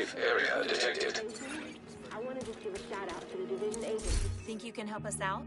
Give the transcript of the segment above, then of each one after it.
safe area detected. I wanted to give a shout out to the division agent. Think you can help us out?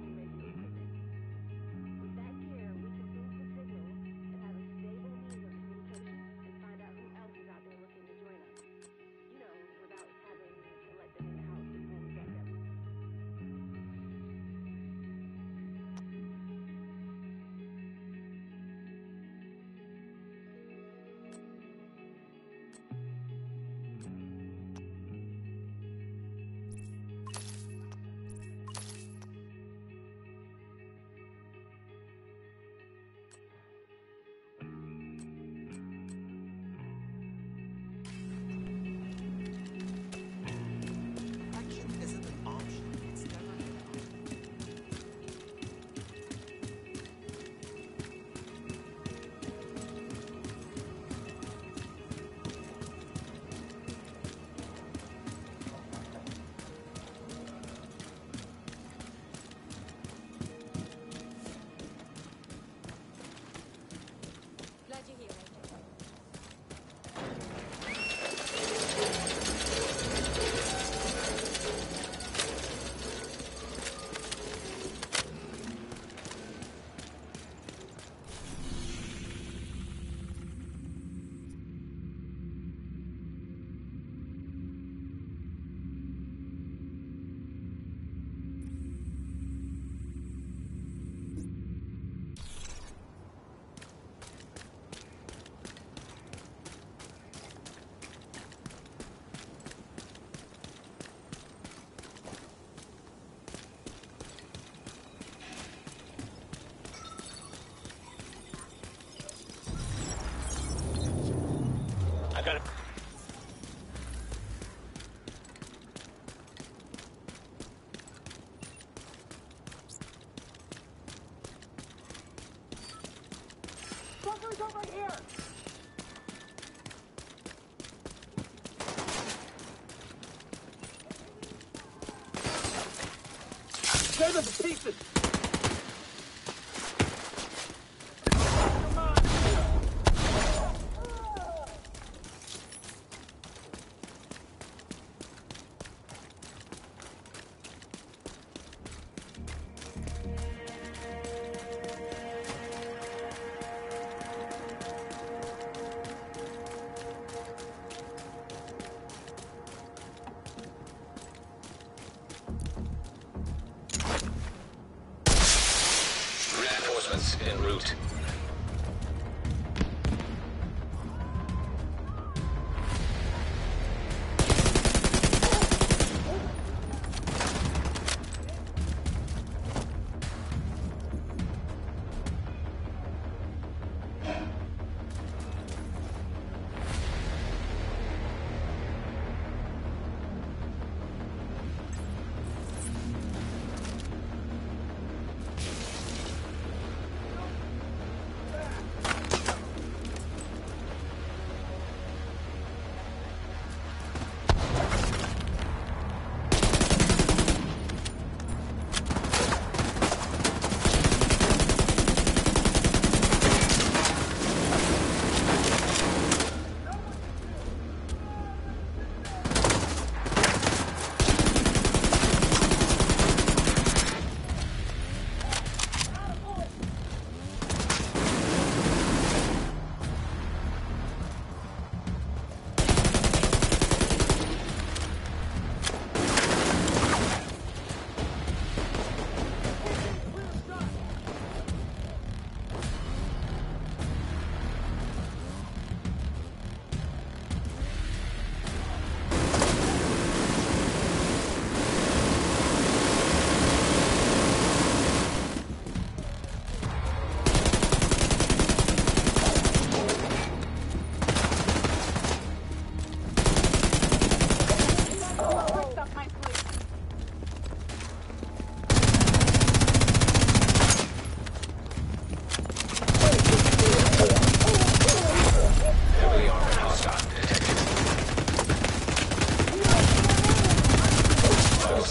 Bunker's over here! The pieces!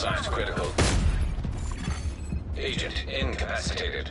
Site critical. Agent incapacitated.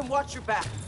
Can watch your back.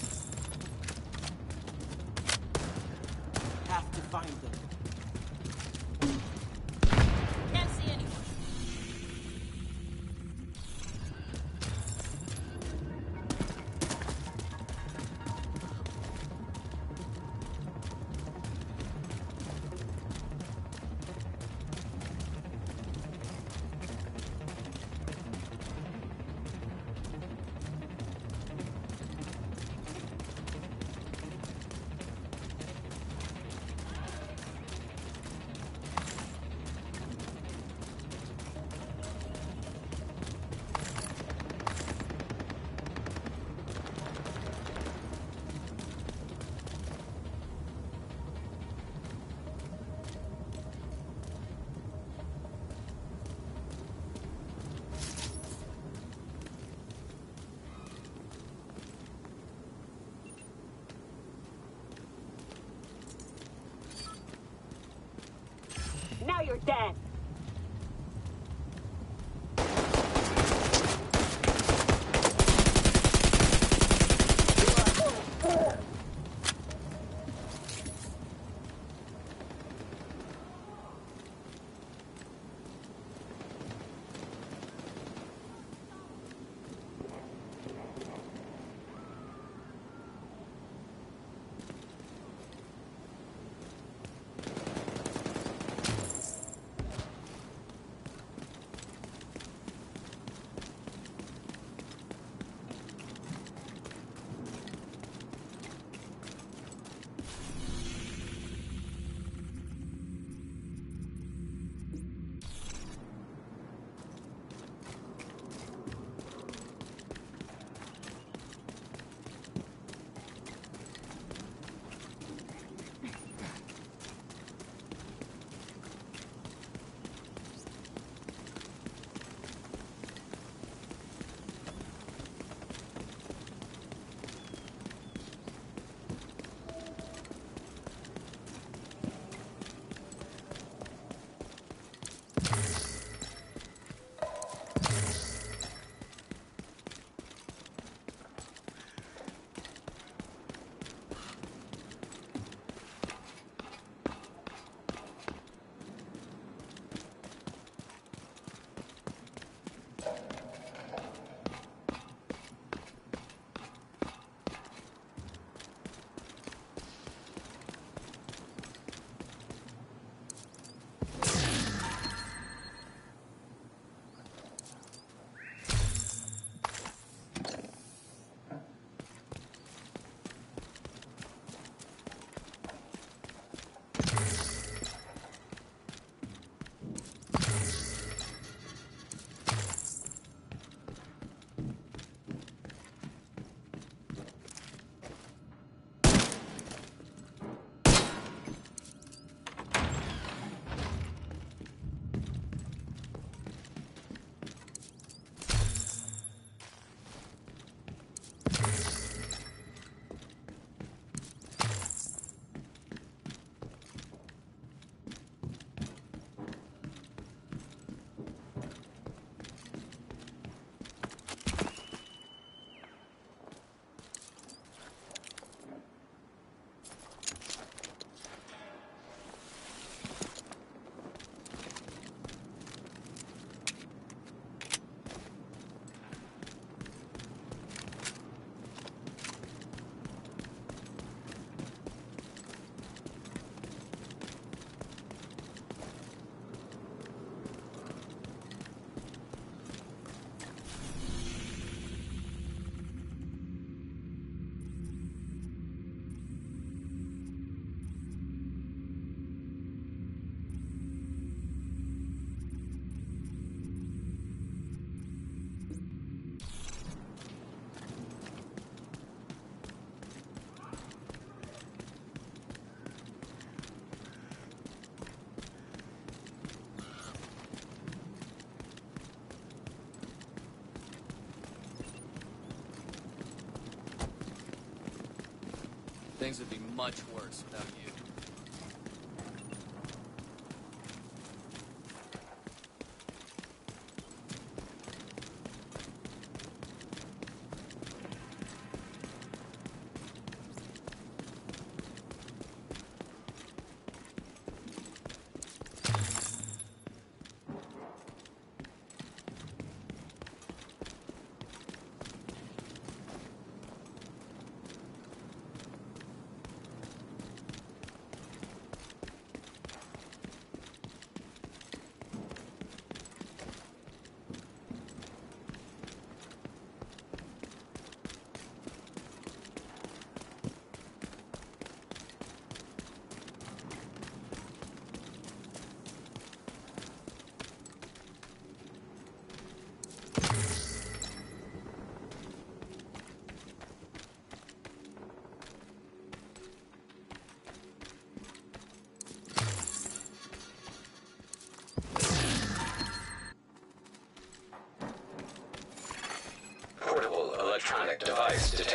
Things would be much worse without you.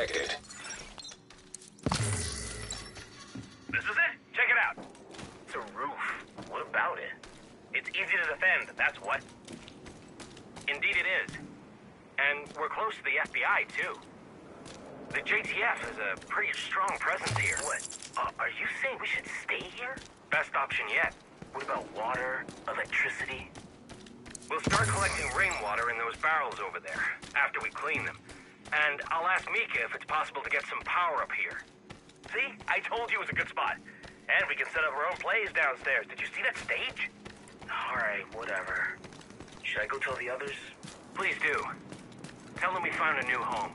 Detected. This is it? Check it out. It's a roof. What about it? It's easy to defend, that's what. Indeed it is. And we're close to the FBI, too. The JTF has a pretty strong presence here. What? Uh, are you saying we should stay here? Best option yet. What about water, electricity? We'll start collecting rainwater in those barrels over there, after we clean them. And I'll ask Mika possible to get some power up here. See? I told you it was a good spot. And we can set up our own plays downstairs. Did you see that stage? Alright, whatever. Should I go tell the others? Please do. Tell them we found a new home.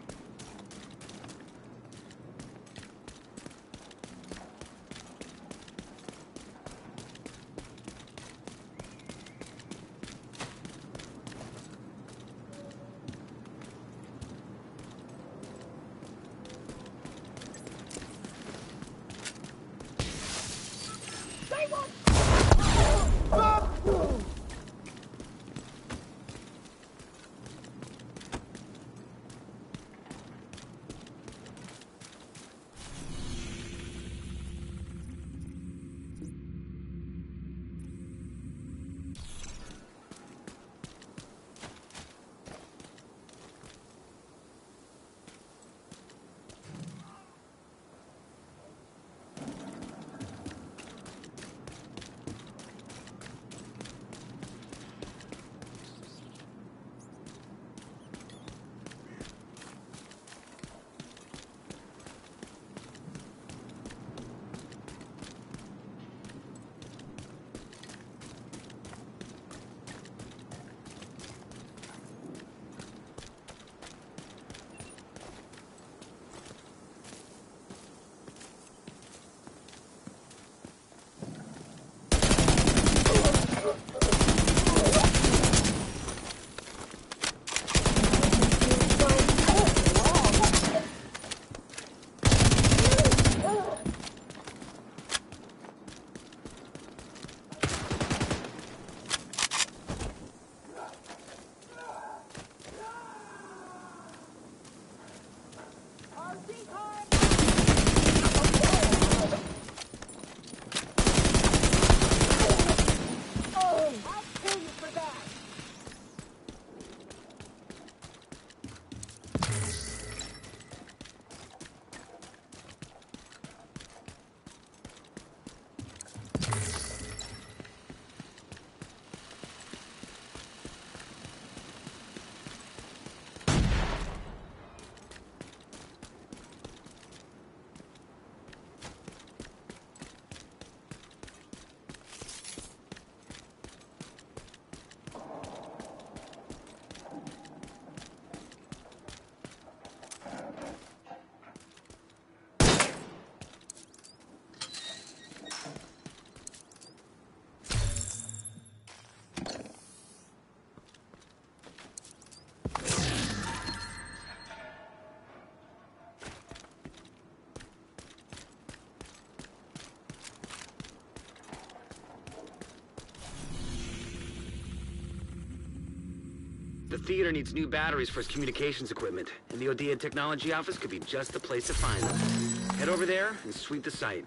The theater needs new batteries for its communications equipment, and the Odia Technology Office could be just the place to find them. Head over there and sweep the site.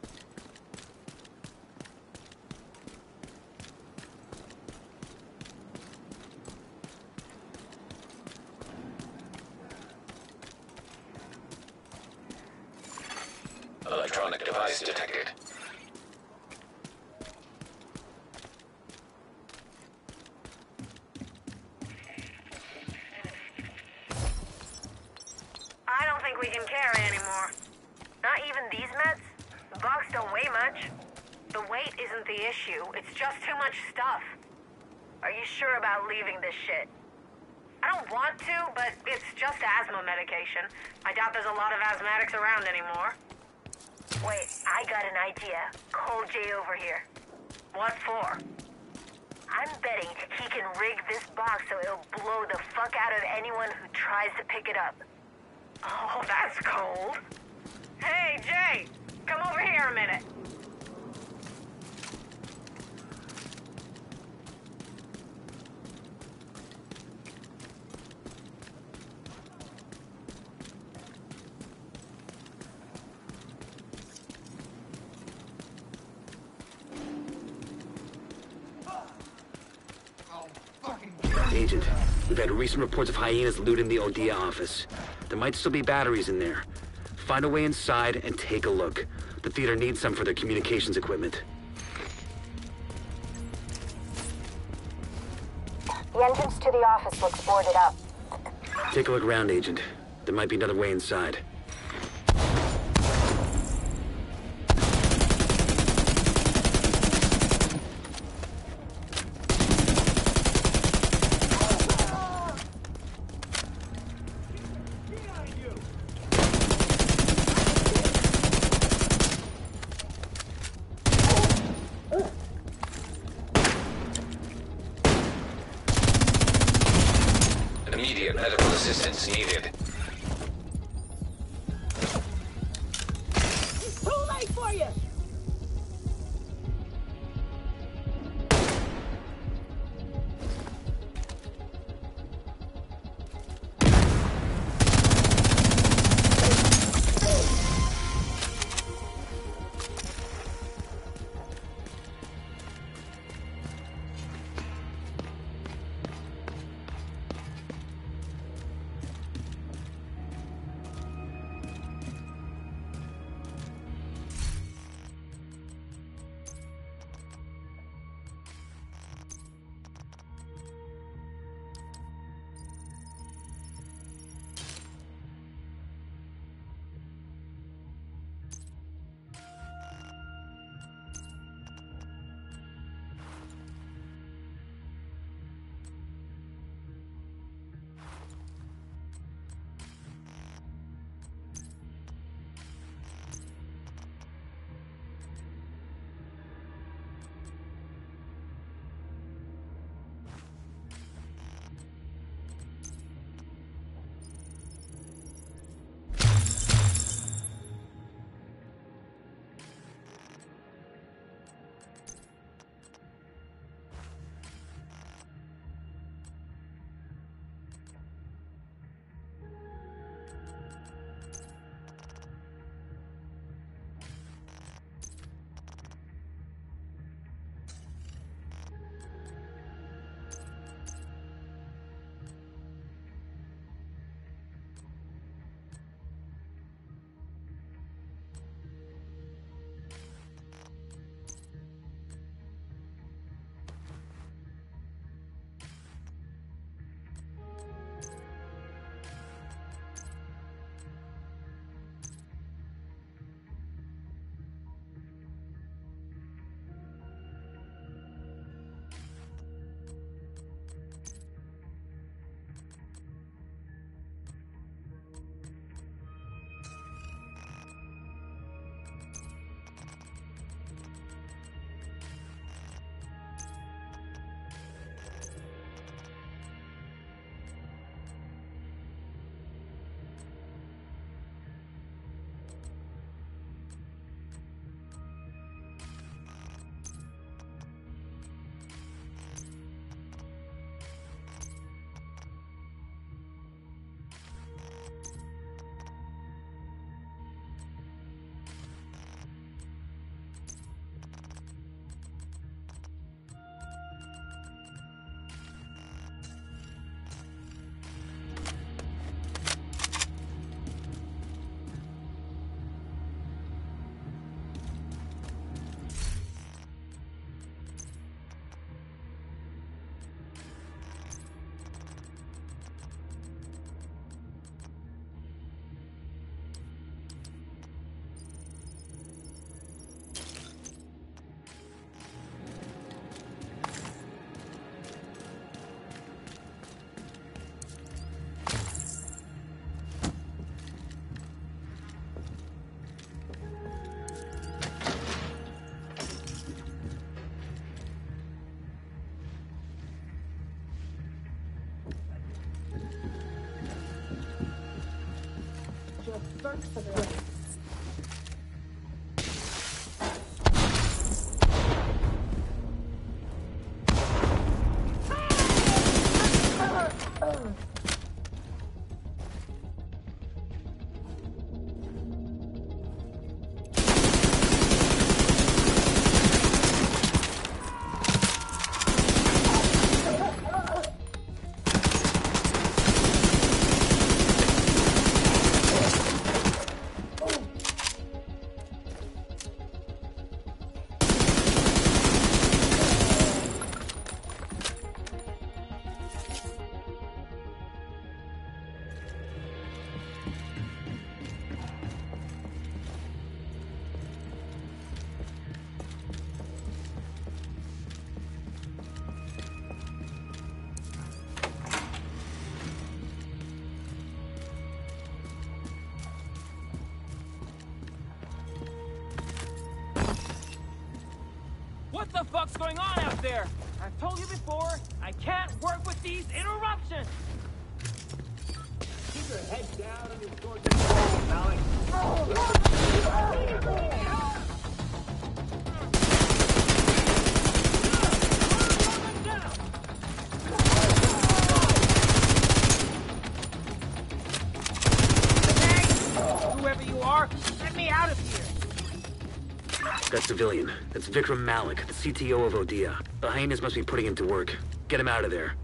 Electronic device detected. I don't think we can carry anymore. Not even these meds? The box don't weigh much. The weight isn't the issue. It's just too much stuff. Are you sure about leaving this shit? I don't want to, but it's just asthma medication. I doubt there's a lot of asthmatics around anymore. Wait, I got an idea. Call Jay over here. What for? I'm betting he can rig this box so it'll blow the fuck out of anyone who tries to pick it up. Oh, that's cold. Hey, Jay! Come over here a minute. Agent, we've had recent reports of hyenas looting the Odia office. There might still be batteries in there. Find a way inside and take a look. The theater needs some for their communications equipment. The entrance to the office looks boarded up. Take a look around, Agent. There might be another way inside. Medical assistance needed. What there? I've told you before, I can't work with these interruptions! Keep your head down and your sword to That civilian. That's Vikram Malik, the CTO of Odia. The hyenas must be putting him to work. Get him out of there.